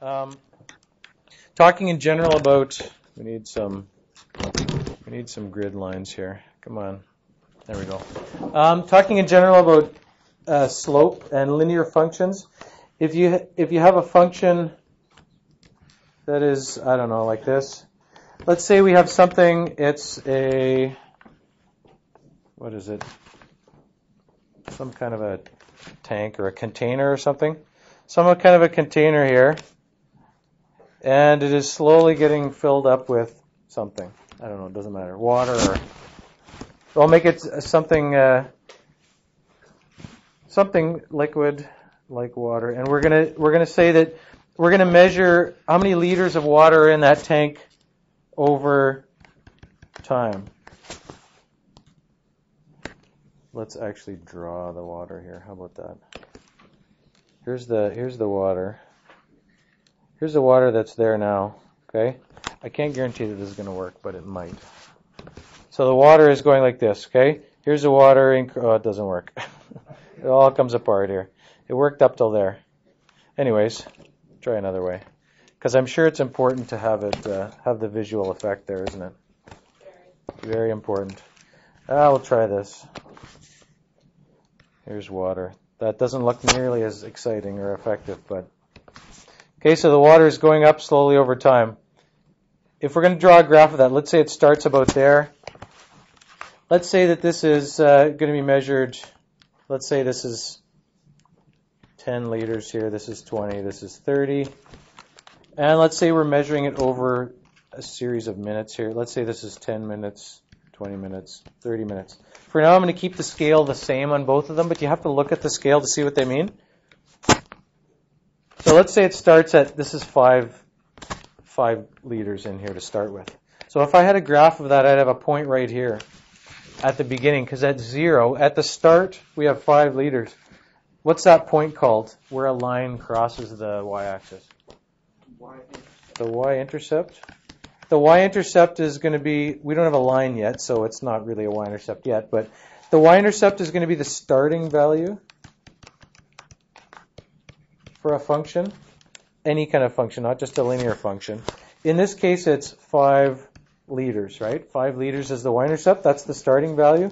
Um, talking in general about, we need some, we need some grid lines here. Come on. There we go. Um, talking in general about uh, slope and linear functions. If you if you have a function that is I don't know like this, let's say we have something. It's a what is it? Some kind of a tank or a container or something. Some kind of a container here, and it is slowly getting filled up with something. I don't know. It doesn't matter. Water or I'll make it something uh, something liquid like water, and we're gonna we're gonna say that we're gonna measure how many liters of water are in that tank over time. Let's actually draw the water here. How about that? Here's the here's the water. Here's the water that's there now. Okay, I can't guarantee that this is going to work, but it might. So the water is going like this, okay? Here's the water, oh, it doesn't work. it all comes apart here. It worked up till there. Anyways, try another way. Because I'm sure it's important to have it, uh, have the visual effect there, isn't it? Very, Very important. Ah, we'll try this. Here's water. That doesn't look nearly as exciting or effective, but okay. So the water is going up slowly over time. If we're going to draw a graph of that, let's say it starts about there let's say that this is uh, going to be measured. Let's say this is 10 liters here. This is 20. This is 30. And let's say we're measuring it over a series of minutes here. Let's say this is 10 minutes, 20 minutes, 30 minutes. For now, I'm going to keep the scale the same on both of them, but you have to look at the scale to see what they mean. So let's say it starts at, this is five, five liters in here to start with. So if I had a graph of that, I'd have a point right here at the beginning because at zero, at the start, we have five liters. What's that point called where a line crosses the y-axis? The y-intercept. The y-intercept is going to be, we don't have a line yet, so it's not really a y-intercept yet, but the y-intercept is going to be the starting value for a function, any kind of function, not just a linear function. In this case, it's 5 liters, right? Five liters is the y-intercept. That's the starting value.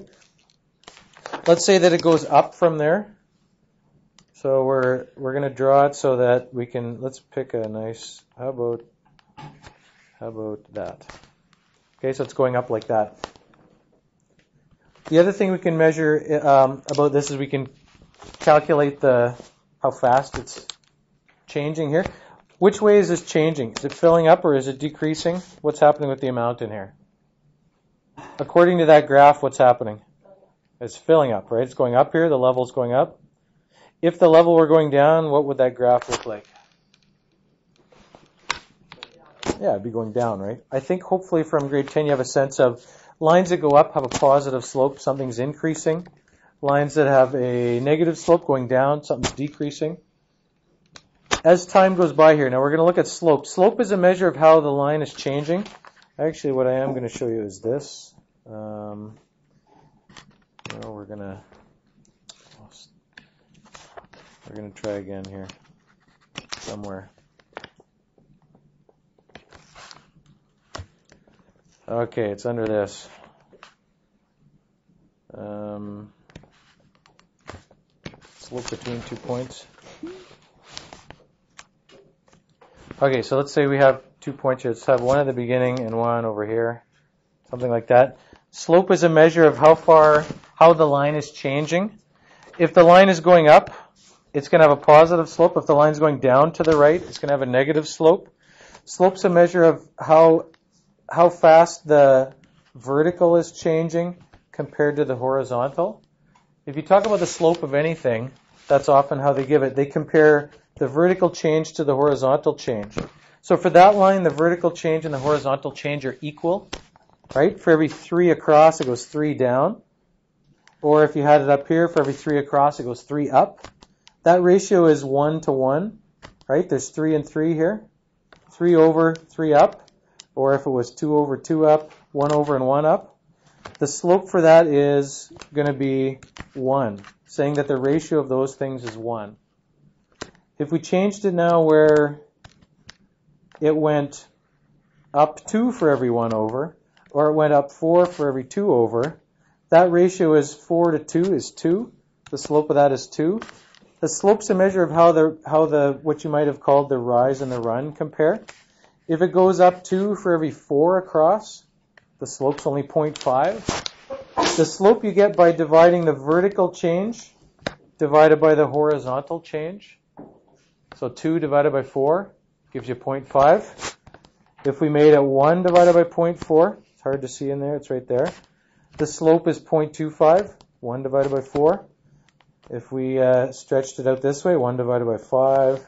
Let's say that it goes up from there. So we're we're going to draw it so that we can. Let's pick a nice. How about how about that? Okay, so it's going up like that. The other thing we can measure um, about this is we can calculate the how fast it's changing here. Which way is this changing? Is it filling up or is it decreasing? What's happening with the amount in here? According to that graph, what's happening? It's filling up, right? It's going up here, the level's going up. If the level were going down, what would that graph look like? Yeah, it'd be going down, right? I think hopefully from grade 10 you have a sense of lines that go up have a positive slope, something's increasing. Lines that have a negative slope going down, something's decreasing as time goes by here, now we're going to look at slope. Slope is a measure of how the line is changing. Actually, what I am going to show you is this. Um, well, we're going to we're going to try again here somewhere. Okay, it's under this. Um, slope between two points. Okay, so let's say we have two points here. Let's have one at the beginning and one over here, something like that. Slope is a measure of how far, how the line is changing. If the line is going up, it's going to have a positive slope. If the line is going down to the right, it's going to have a negative slope. Slope's a measure of how how fast the vertical is changing compared to the horizontal. If you talk about the slope of anything, that's often how they give it. They compare the vertical change to the horizontal change. So for that line, the vertical change and the horizontal change are equal, right? For every three across, it goes three down. Or if you had it up here, for every three across, it goes three up. That ratio is one to one, right? There's three and three here. Three over, three up. Or if it was two over, two up, one over and one up. The slope for that is going to be one, saying that the ratio of those things is one. If we changed it now where it went up 2 for every 1 over, or it went up 4 for every 2 over, that ratio is 4 to 2 is 2. The slope of that is 2. The slope's a measure of how the, how the, what you might have called the rise and the run compare. If it goes up 2 for every 4 across, the slope's only 0.5. The slope you get by dividing the vertical change divided by the horizontal change. So 2 divided by 4 gives you 0.5. If we made it 1 divided by 0.4, it's hard to see in there, it's right there. The slope is 0.25, 1 divided by 4. If we uh, stretched it out this way, 1 divided by 5,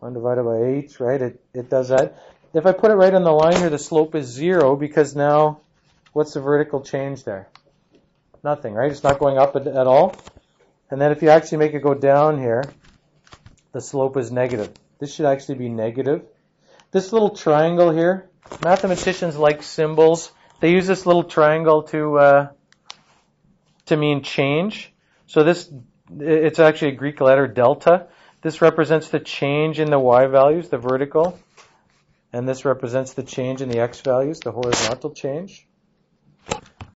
1 divided by 8, right, it, it does that. If I put it right on the line here, the slope is 0 because now, what's the vertical change there? Nothing, right? It's not going up at, at all. And then if you actually make it go down here, the slope is negative. This should actually be negative. This little triangle here, mathematicians like symbols. They use this little triangle to uh, to mean change. So this it's actually a Greek letter delta. This represents the change in the y values, the vertical, and this represents the change in the x values, the horizontal change.